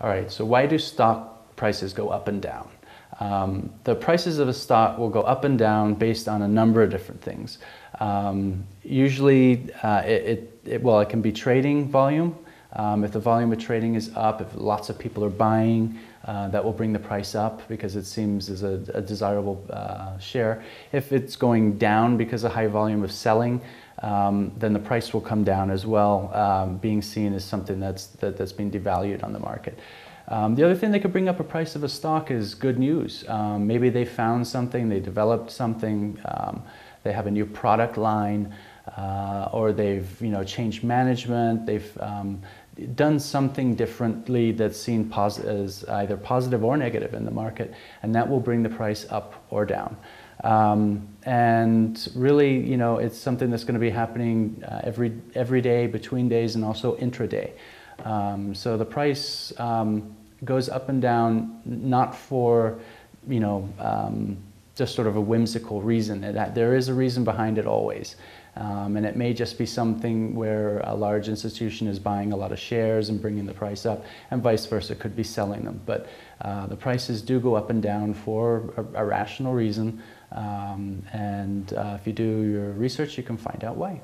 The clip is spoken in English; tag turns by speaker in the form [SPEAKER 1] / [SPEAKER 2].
[SPEAKER 1] All right, so why do stock prices go up and down? Um, the prices of a stock will go up and down based on a number of different things. Um, usually, uh, it, it, it, well, it can be trading volume. Um, if the volume of trading is up, if lots of people are buying, uh, that will bring the price up because it seems as a, a desirable uh, share. If it's going down because of high volume of selling, um, then the price will come down as well, um, being seen as something that's, that, that's being devalued on the market. Um, the other thing that could bring up a price of a stock is good news. Um, maybe they found something, they developed something, um, they have a new product line, uh, or they've you know changed management, they've um, done something differently that's seen as either positive or negative in the market, and that will bring the price up or down. Um, and really, you know, it's something that's going to be happening uh, every every day, between days, and also intraday. Um, so the price um, goes up and down not for, you know, um, just sort of a whimsical reason. That there is a reason behind it always. Um, and it may just be something where a large institution is buying a lot of shares and bringing the price up, and vice versa, could be selling them. But uh, the prices do go up and down for a, a rational reason. Um, and uh, if you do your research, you can find out why.